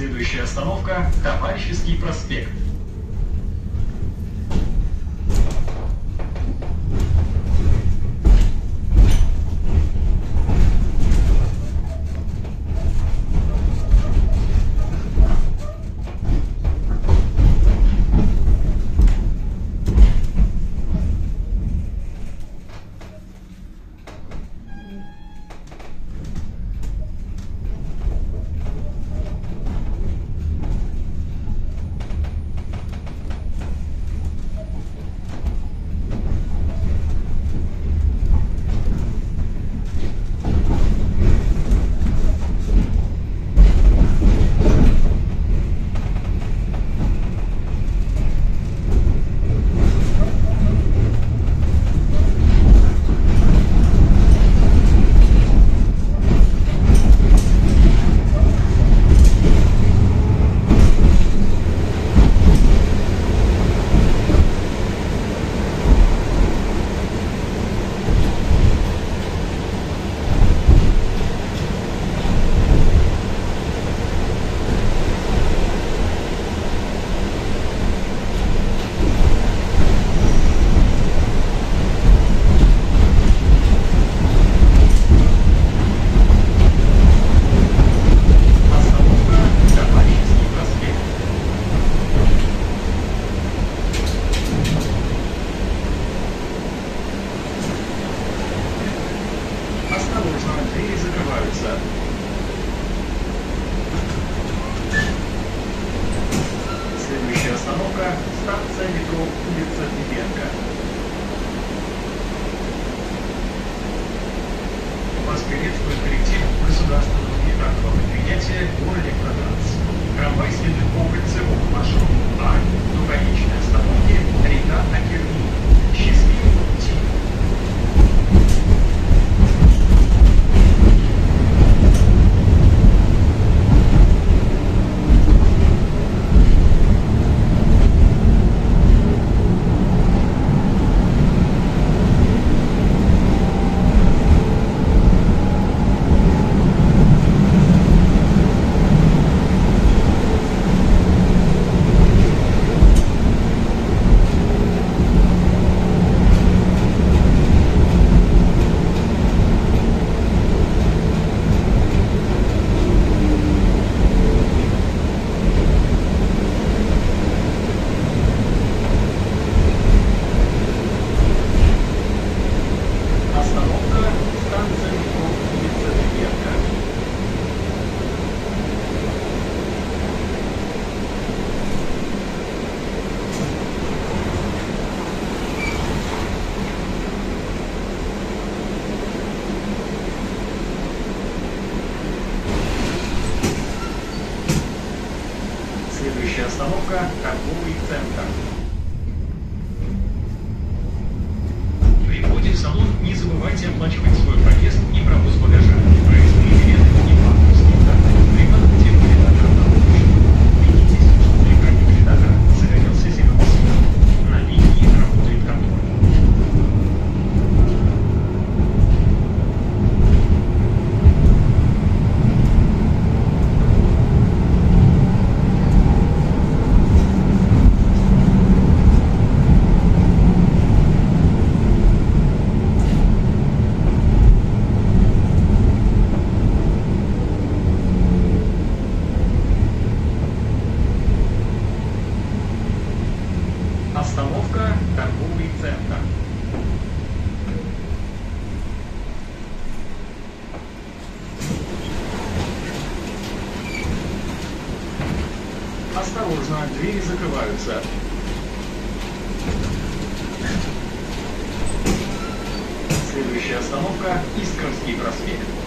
Следующая остановка – Товарищеский проспект. установка торговый центр. порядка. Осторожно, двери закрываются. Следующая остановка – Искорский проспект.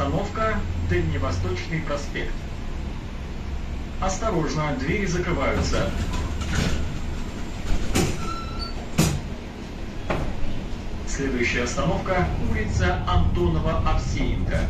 Остановка Дальневосточный проспект. Осторожно, двери закрываются. Следующая остановка – улица Антонова-Овсеенко.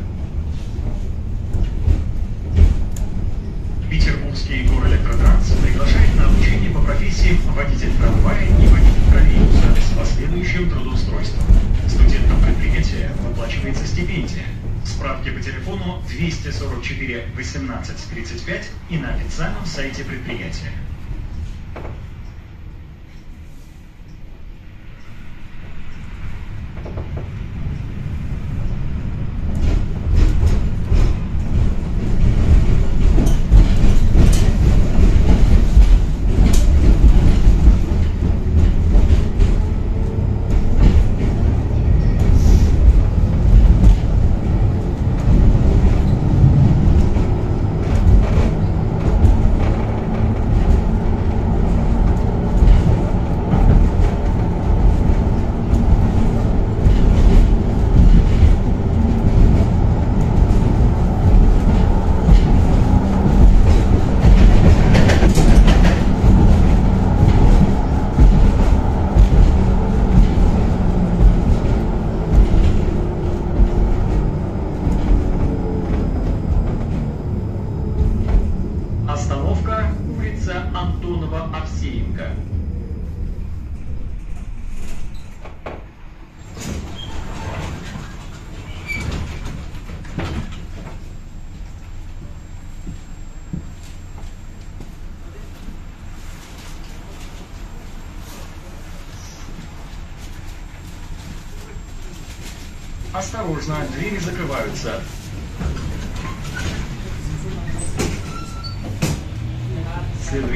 Петербургский горэлектротранс приглашает на обучение по профессии водитель трамвая и водитель троллейбуса с последующим трудоустройством. Студентам предприятия выплачивается стипендия. Справки по телефону 244 18 35 и на официальном сайте предприятия. Остановка улица Антонова-Овсеенко. Осторожно, двери закрываются.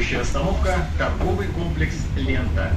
Следующая остановка – торговый комплекс «Лента».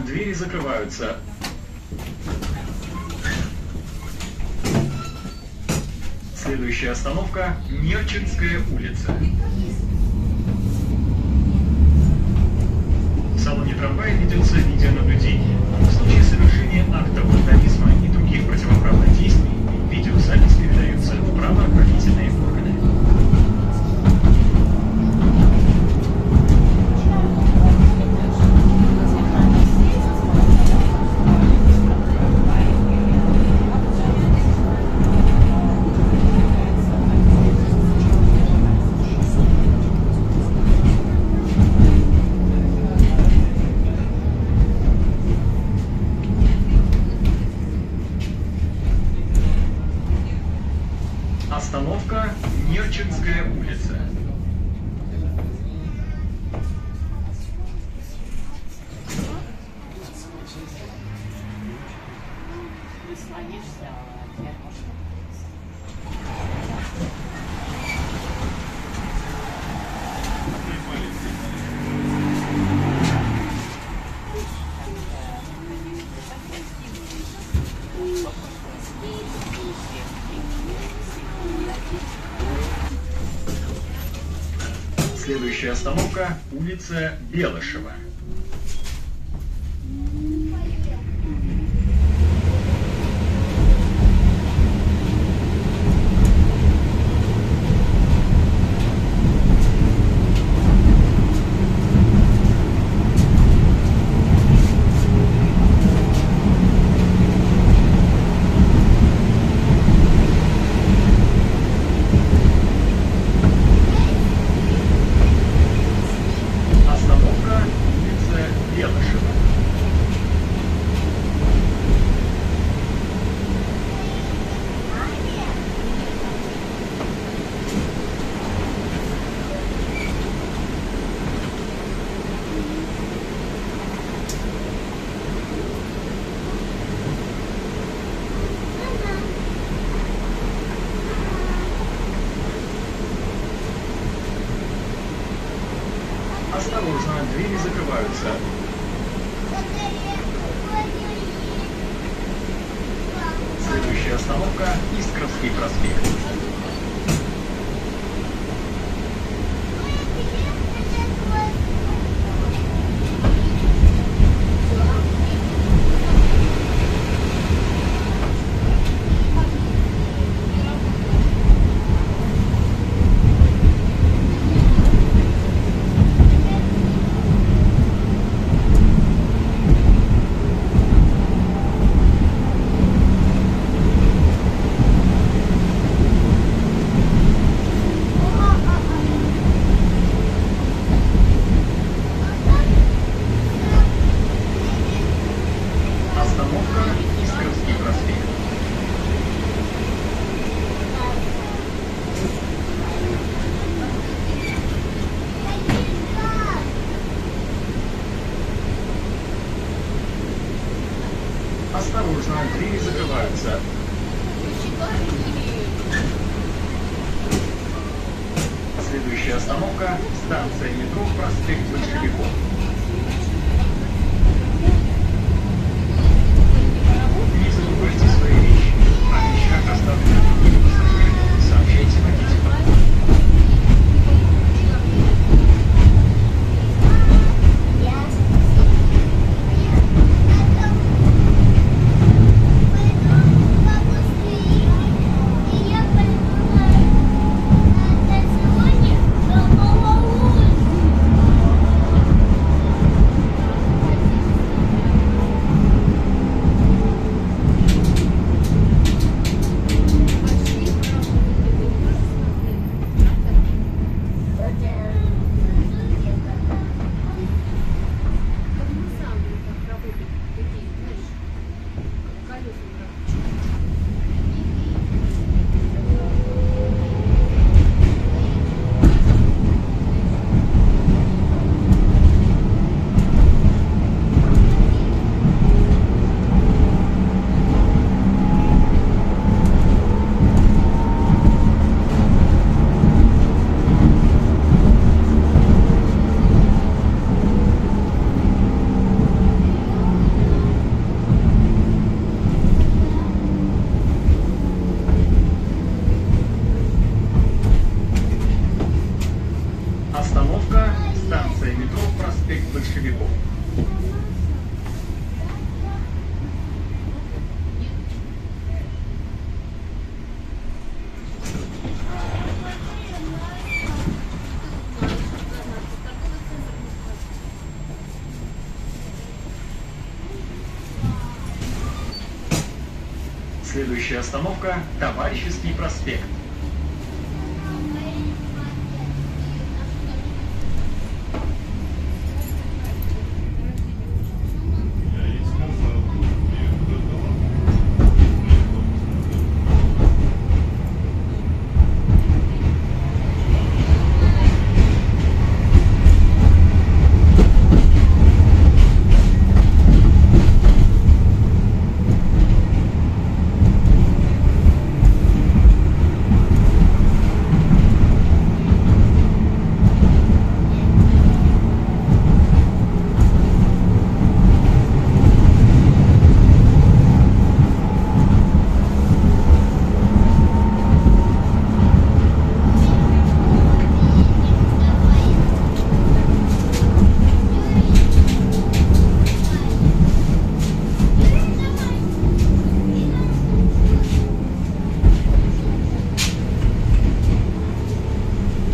Двери закрываются. Следующая остановка – Нерчинская улица. В салоне трамвая ведется видеонаблюдение. Следующая остановка – улица Белышева. Остановка улица Белышева. Осторожно, двери закрываются. Следующая остановка – Искровский проспект. Остановка – Искровский проспект. Осторожно, двери закрываются. Следующая остановка – станция метро проспект Большевиков. Следующая остановка – Товарищеский проспект.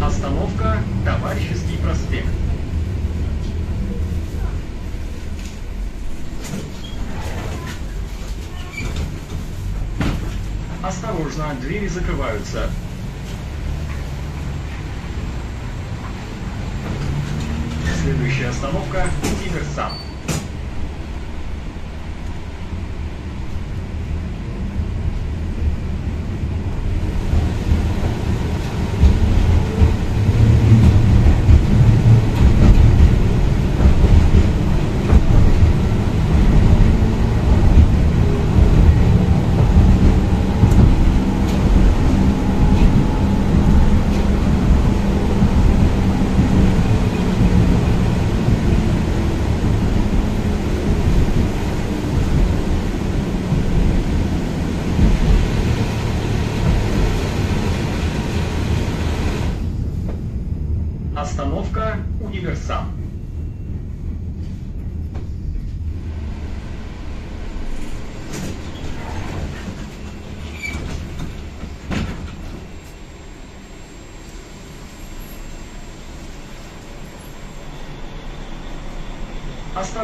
Остановка Товарищеский проспект. Осторожно, двери закрываются. Следующая остановка Тигр-Сан. Остановка Универсам.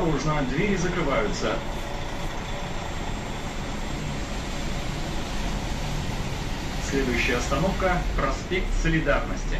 Осторожно, двери закрываются. Следующая остановка – проспект Солидарности.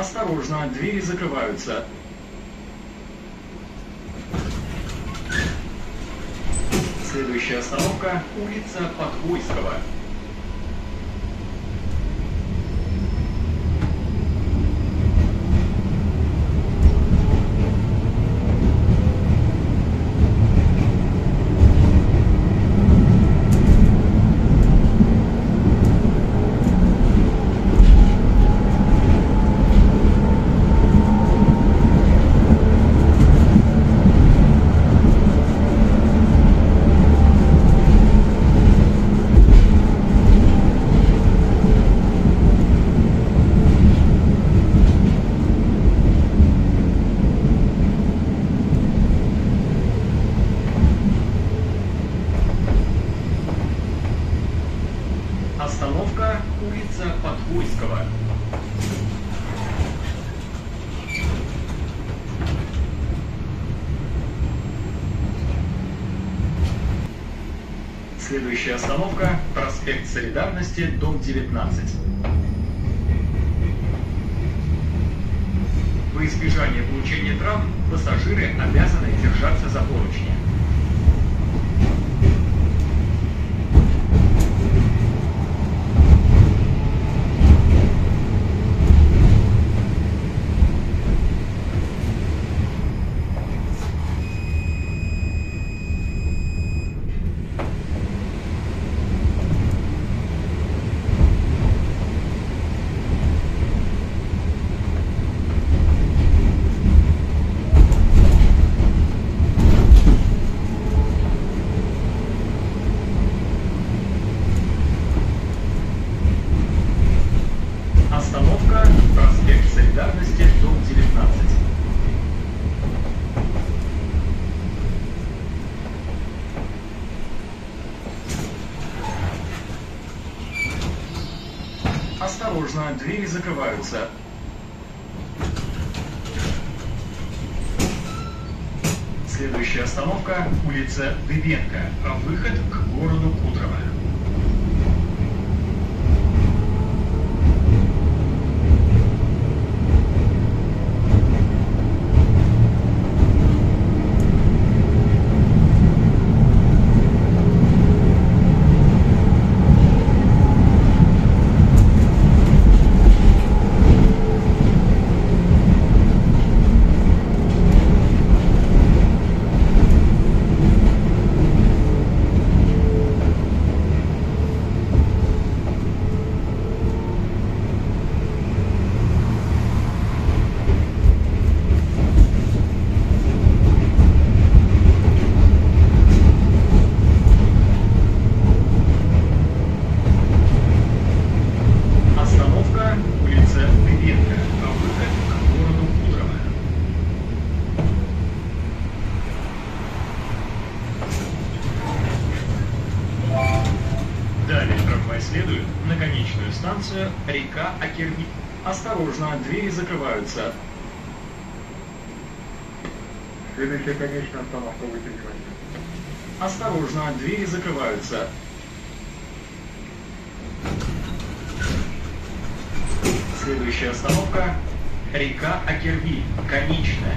Осторожно, двери закрываются. Следующая остановка – улица Подвойского. Следующая остановка – проспект Солидарности, дом 19. Во избежание получения травм пассажиры обязаны держаться за поручни. Остановка проспект Солидарности, дом 19. Осторожно, двери закрываются. Следующая остановка – улица Дыбенко, а выход к городу Кудрово. Остановка – улица Дыбенко, а выход к городу Кудрово. Далее трамвай следует на конечную станцию река Акерми. Осторожно, двери закрываются. Следующая конечная остановка выдерживания. Осторожно, двери закрываются. Следующая остановка – река Акерви, конечная.